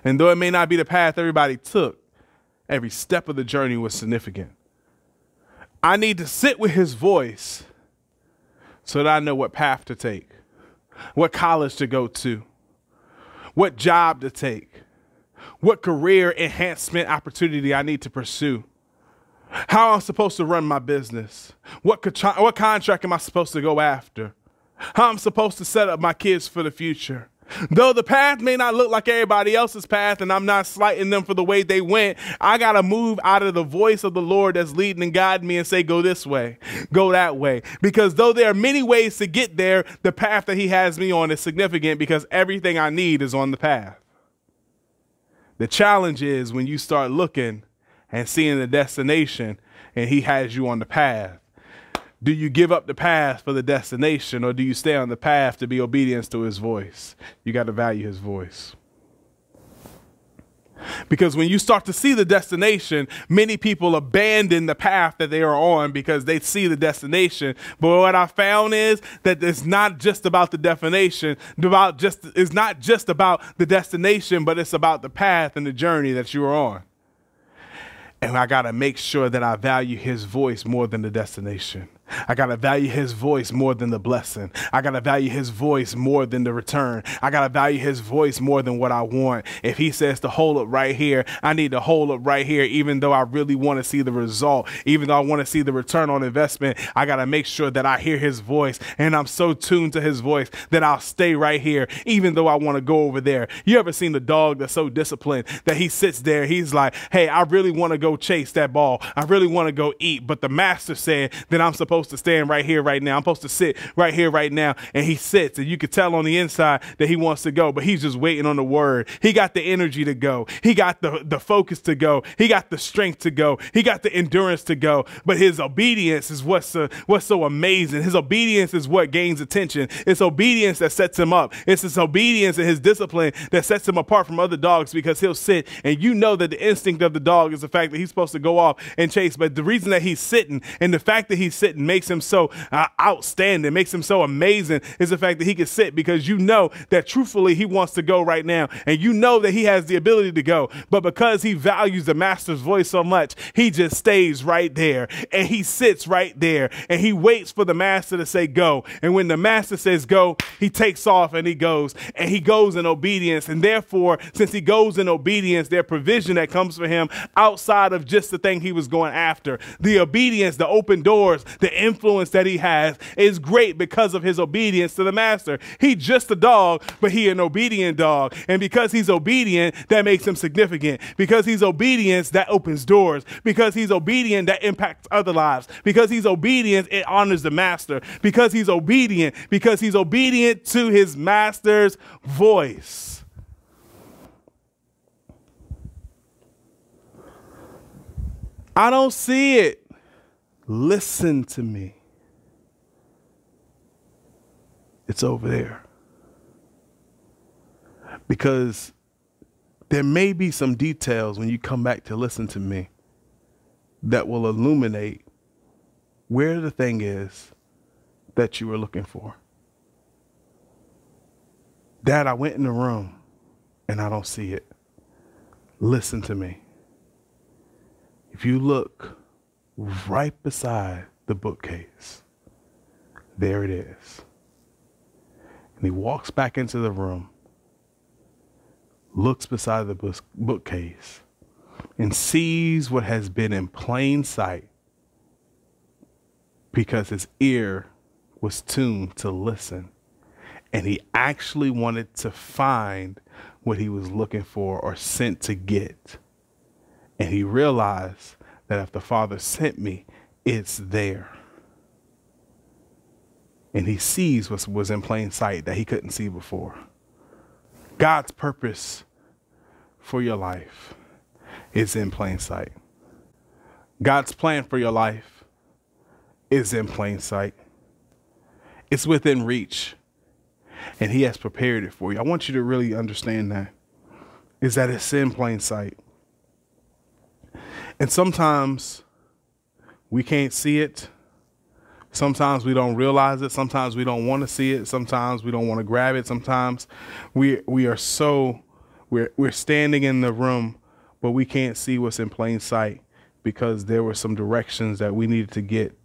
And though it may not be the path everybody took, every step of the journey was significant. I need to sit with his voice so that I know what path to take, what college to go to, what job to take, what career enhancement opportunity I need to pursue, how I'm supposed to run my business, what, what contract am I supposed to go after, how I'm supposed to set up my kids for the future, Though the path may not look like everybody else's path, and I'm not slighting them for the way they went, I got to move out of the voice of the Lord that's leading and guiding me and say, go this way, go that way. Because though there are many ways to get there, the path that He has me on is significant because everything I need is on the path. The challenge is when you start looking and seeing the destination and He has you on the path do you give up the path for the destination or do you stay on the path to be obedience to his voice? You got to value his voice. Because when you start to see the destination, many people abandon the path that they are on because they see the destination. But what I found is that it's not just about the definition, about just it's not just about the destination, but it's about the path and the journey that you are on. And I got to make sure that I value his voice more than the destination. I got to value his voice more than the blessing. I got to value his voice more than the return. I got to value his voice more than what I want. If he says to hold up right here, I need to hold up right here, even though I really want to see the result, even though I want to see the return on investment. I got to make sure that I hear his voice and I'm so tuned to his voice that I'll stay right here, even though I want to go over there. You ever seen the dog that's so disciplined that he sits there? He's like, hey, I really want to go chase that ball. I really want to go eat. But the master said that I'm supposed supposed to stand right here, right now. I'm supposed to sit right here, right now. And he sits, and you could tell on the inside that he wants to go, but he's just waiting on the word. He got the energy to go. He got the, the focus to go. He got the strength to go. He got the endurance to go. But his obedience is what's what's so amazing. His obedience is what gains attention. It's obedience that sets him up. It's his obedience and his discipline that sets him apart from other dogs because he'll sit and you know that the instinct of the dog is the fact that he's supposed to go off and chase. But the reason that he's sitting and the fact that he's sitting makes him so uh, outstanding, makes him so amazing is the fact that he can sit because you know that truthfully he wants to go right now and you know that he has the ability to go. But because he values the master's voice so much, he just stays right there and he sits right there and he waits for the master to say go. And when the master says go, he takes off and he goes and he goes in obedience. And therefore, since he goes in obedience, there's provision that comes for him outside of just the thing he was going after. The obedience, the open doors, the influence that he has is great because of his obedience to the master. He just a dog, but he an obedient dog. And because he's obedient, that makes him significant. Because he's obedient, that opens doors. Because he's obedient, that impacts other lives. Because he's obedient, it honors the master. Because he's obedient, because he's obedient to his master's voice. I don't see it. Listen to me. It's over there. Because there may be some details when you come back to listen to me that will illuminate where the thing is that you were looking for. Dad, I went in the room and I don't see it. Listen to me. If you look right beside the bookcase, there it is. And he walks back into the room, looks beside the bookcase, and sees what has been in plain sight because his ear was tuned to listen. And he actually wanted to find what he was looking for or sent to get. And he realized that if the Father sent me, it's there. And he sees what was in plain sight that he couldn't see before. God's purpose for your life is in plain sight. God's plan for your life is in plain sight. It's within reach. And he has prepared it for you. I want you to really understand that. Is that it's in plain sight. And sometimes we can't see it. Sometimes we don't realize it. Sometimes we don't want to see it. Sometimes we don't want to grab it. Sometimes we we are so we're we're standing in the room, but we can't see what's in plain sight because there were some directions that we needed to get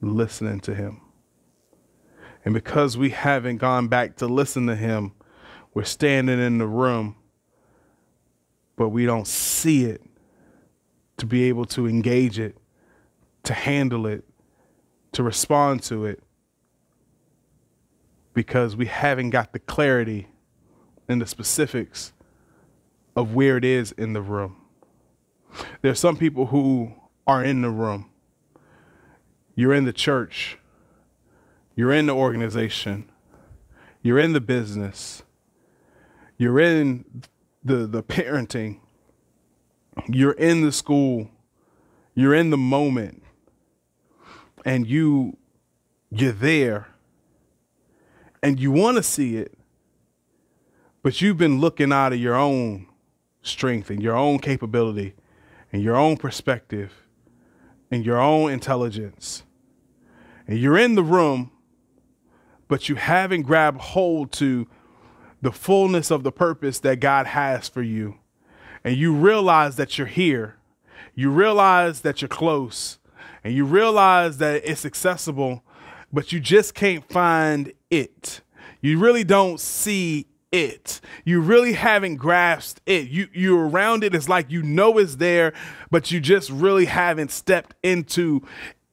listening to him. And because we haven't gone back to listen to him, we're standing in the room, but we don't see it to be able to engage it, to handle it, to respond to it, because we haven't got the clarity and the specifics of where it is in the room. There's some people who are in the room. You're in the church. You're in the organization. You're in the business. You're in the, the parenting. You're in the school, you're in the moment, and you you're there. And you want to see it, but you've been looking out of your own strength and your own capability and your own perspective and your own intelligence. And you're in the room, but you haven't grabbed hold to the fullness of the purpose that God has for you and you realize that you're here, you realize that you're close, and you realize that it's accessible, but you just can't find it. You really don't see it. You really haven't grasped it. You you're around it. It's like you know it's there, but you just really haven't stepped into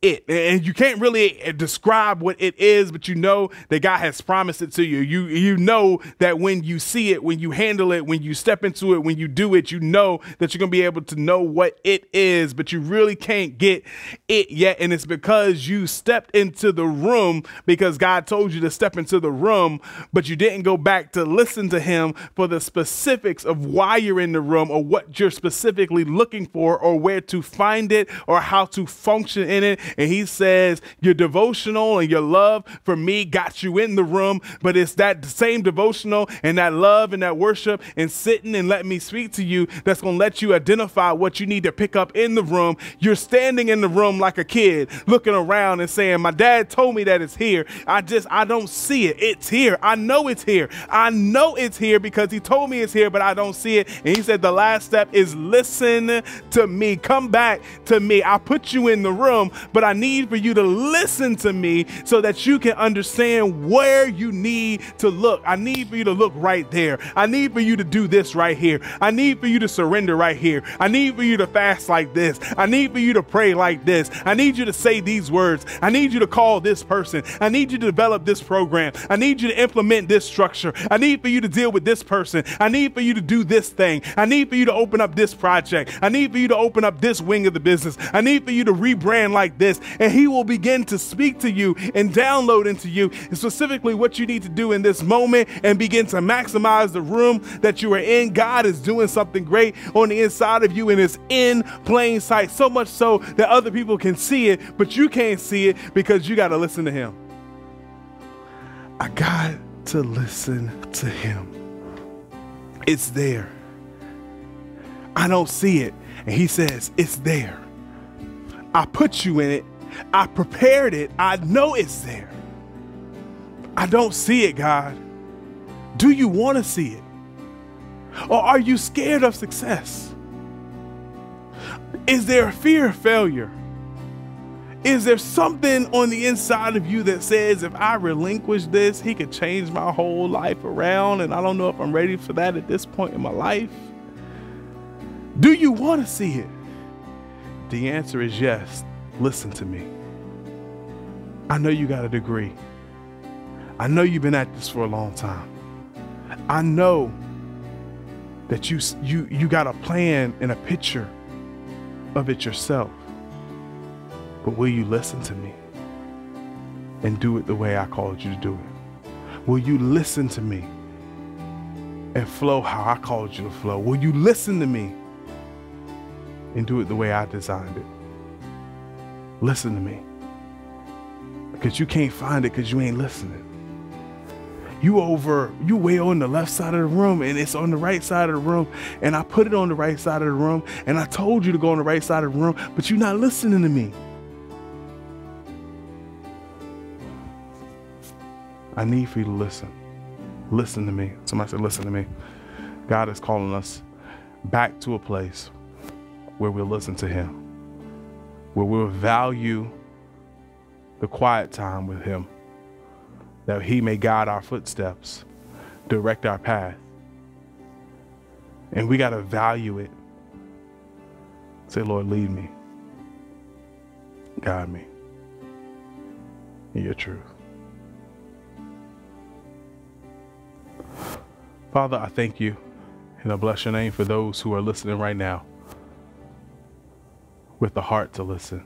it. And you can't really eh, describe what it is, but you know that God has promised it to you. You you know that when you see it, when you handle it, when you step into it, when you do it, you know that you're going to be able to know what it is, but you really can't get it yet and it's because you stepped into the room because God told you to step into the room, but you didn't go back to listen to him for the specifics of why you're in the room or what you're specifically looking for or where to find it or how to function in it. And he says, Your devotional and your love for me got you in the room, but it's that same devotional and that love and that worship and sitting and let me speak to you that's going to let you identify what you need to pick up in the room. You're standing in the room like a kid looking around and saying, My dad told me that it's here. I just, I don't see it. It's here. I know it's here. I know it's here because he told me it's here, but I don't see it. And he said, The last step is listen to me. Come back to me. I put you in the room, but I need for you to listen to me so that you can understand where you need to look. I need for you to look right there. I need for you to do this right here. I need for you to surrender right here. I need for you to fast like this. I need for you to pray like this. I need you to say these words. I need you to call this person. I need you to develop this program. I need you to implement this structure. I need for you to deal with this person. I need for you to do this thing. I need for you to open up this project. I need for you to open up this wing of the business. I need for you to rebrand like this. And he will begin to speak to you and download into you specifically what you need to do in this moment and begin to maximize the room that you are in. God is doing something great on the inside of you and it's in plain sight. So much so that other people can see it, but you can't see it because you got to listen to him. I got to listen to him. It's there. I don't see it. And he says, It's there. I put you in it. I prepared it. I know it's there. I don't see it, God. Do you want to see it? Or are you scared of success? Is there a fear of failure? Is there something on the inside of you that says, if I relinquish this, he could change my whole life around? And I don't know if I'm ready for that at this point in my life. Do you want to see it? The answer is yes. Listen to me. I know you got a degree. I know you've been at this for a long time. I know that you you you got a plan and a picture of it yourself. But will you listen to me and do it the way I called you to do it? Will you listen to me and flow how I called you to flow? Will you listen to me and do it the way I designed it? Listen to me. Because you can't find it because you ain't listening. You over, you way on the left side of the room and it's on the right side of the room. And I put it on the right side of the room and I told you to go on the right side of the room, but you're not listening to me. I need for you to listen. Listen to me. Somebody said, listen to me. God is calling us back to a place where we'll listen to Him, where we'll value the quiet time with Him, that He may guide our footsteps, direct our path. And we got to value it. Say, Lord, lead me, guide me in your truth. Father, I thank you and I bless your name for those who are listening right now with the heart to listen.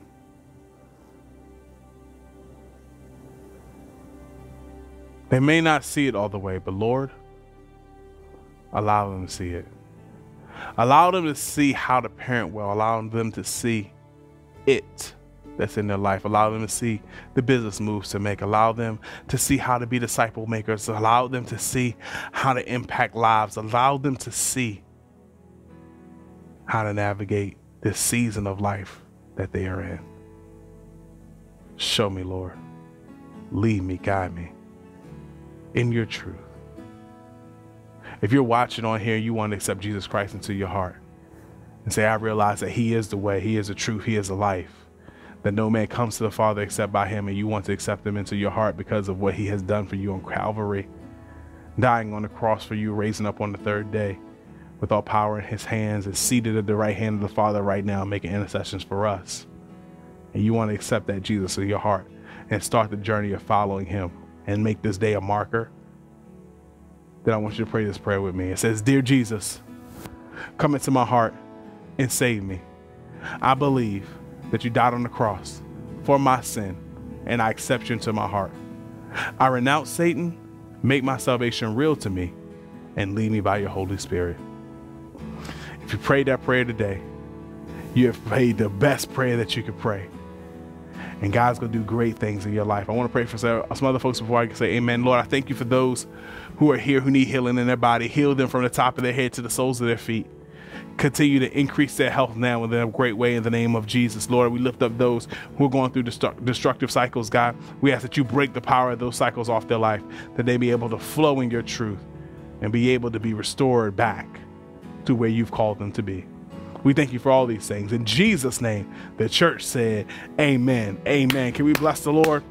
They may not see it all the way, but Lord, allow them to see it. Allow them to see how to parent well. Allow them to see it that's in their life. Allow them to see the business moves to make. Allow them to see how to be disciple makers. Allow them to see how to impact lives. Allow them to see how to navigate this season of life that they are in. Show me, Lord. Lead me, guide me in your truth. If you're watching on here, you want to accept Jesus Christ into your heart and say, I realize that He is the way, He is the truth, He is the life that no man comes to the Father except by him, and you want to accept him into your heart because of what he has done for you on Calvary, dying on the cross for you, raising up on the third day with all power in his hands, is seated at the right hand of the Father right now, making intercessions for us. and you want to accept that Jesus in your heart and start the journey of following him and make this day a marker, then I want you to pray this prayer with me. It says, Dear Jesus, come into my heart and save me. I believe that you died on the cross for my sin, and I accept you into my heart. I renounce Satan, make my salvation real to me, and lead me by your Holy Spirit. If you prayed that prayer today, you have prayed the best prayer that you could pray. And God's going to do great things in your life. I want to pray for some other folks before I can say amen. Lord, I thank you for those who are here who need healing in their body. Heal them from the top of their head to the soles of their feet continue to increase their health now in a great way in the name of Jesus. Lord, we lift up those who are going through destructive cycles, God. We ask that you break the power of those cycles off their life, that they be able to flow in your truth and be able to be restored back to where you've called them to be. We thank you for all these things. In Jesus' name, the church said, Amen. Amen. Can we bless the Lord?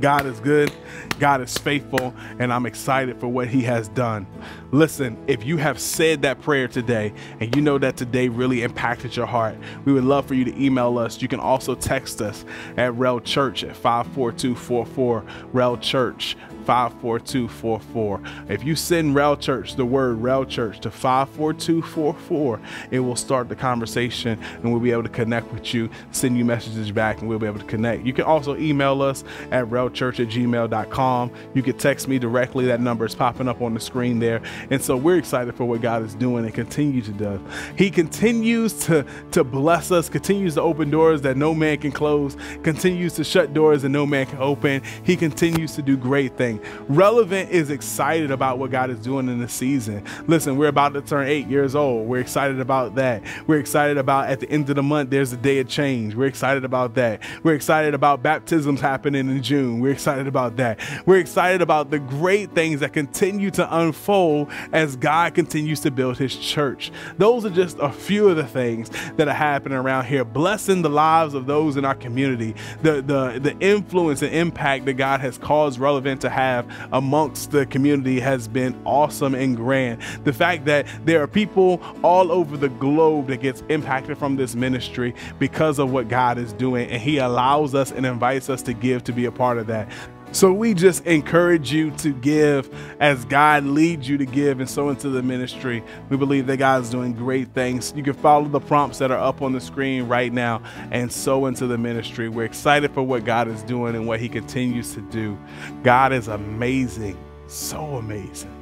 God is good. God is faithful, and I'm excited for what He has done. Listen, if you have said that prayer today and you know that today really impacted your heart, we would love for you to email us. You can also text us at Rel Church at 54244, Rel Church 54244. If you send Rel Church, the word Rel Church to 54244, it will start the conversation and we'll be able to connect with you, send you messages back, and we'll be able to connect. You can also email us at relchurch at gmail.com. You can text me directly. That number is popping up on the screen there. And so we're excited for what God is doing and continue to do. He continues to, to bless us, continues to open doors that no man can close, continues to shut doors that no man can open. He continues to do great things. Relevant is excited about what God is doing in the season. Listen, we're about to turn eight years old. We're excited about that. We're excited about at the end of the month, there's a day of change. We're excited about that. We're excited about baptisms happening in June. We're excited about that. We're excited about the great things that continue to unfold as God continues to build his church. Those are just a few of the things that are happening around here, blessing the lives of those in our community, the, the, the influence and impact that God has caused Relevant to have have amongst the community has been awesome and grand. The fact that there are people all over the globe that gets impacted from this ministry because of what God is doing and he allows us and invites us to give to be a part of that. So we just encourage you to give as God leads you to give and sow into the ministry. We believe that God is doing great things. You can follow the prompts that are up on the screen right now and sow into the ministry. We're excited for what God is doing and what He continues to do. God is amazing, so amazing,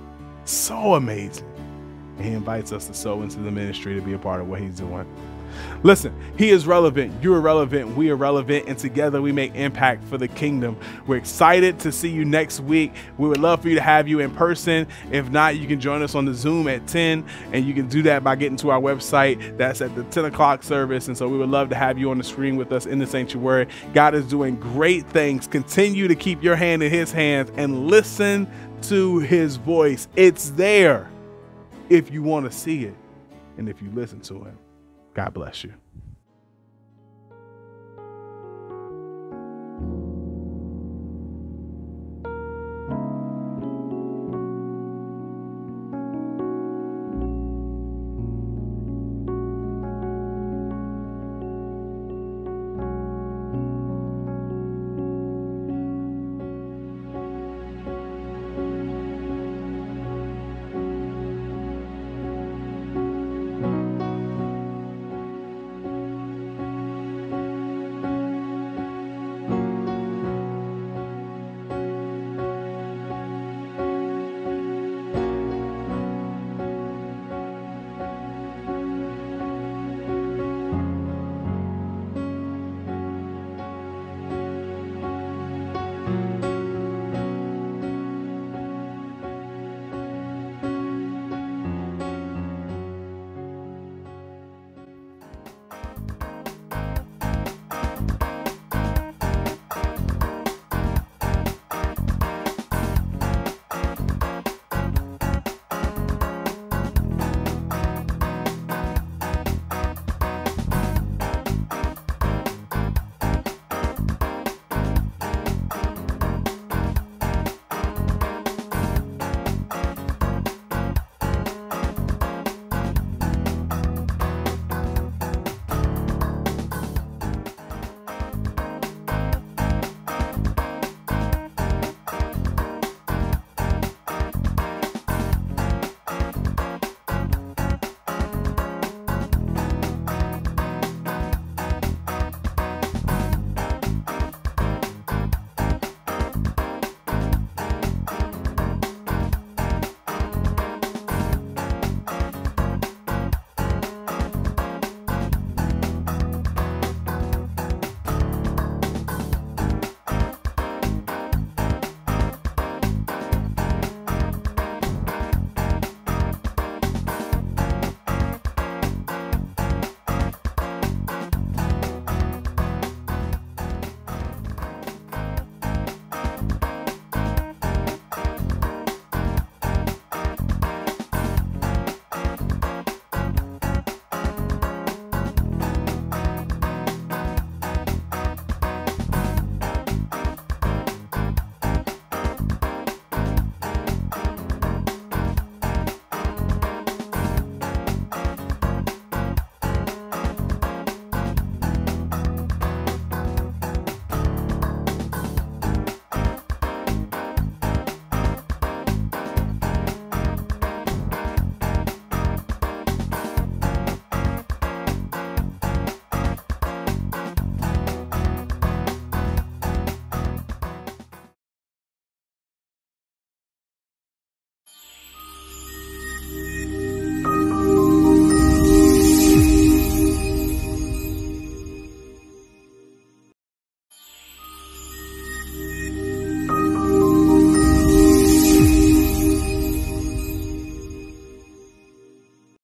so amazing. He invites us to sow into the ministry to be a part of what He's doing. Listen, he is relevant, you're relevant, we are relevant, and together we make impact for the kingdom. We're excited to see you next week. We would love for you to have you in person. If not, you can join us on the Zoom at 10, and you can do that by getting to our website. That's at the 10 o'clock service. And so we would love to have you on the screen with us in the sanctuary. God is doing great things. Continue to keep your hand in his hands and listen to his voice. It's there if you want to see it and if you listen to him. God bless you.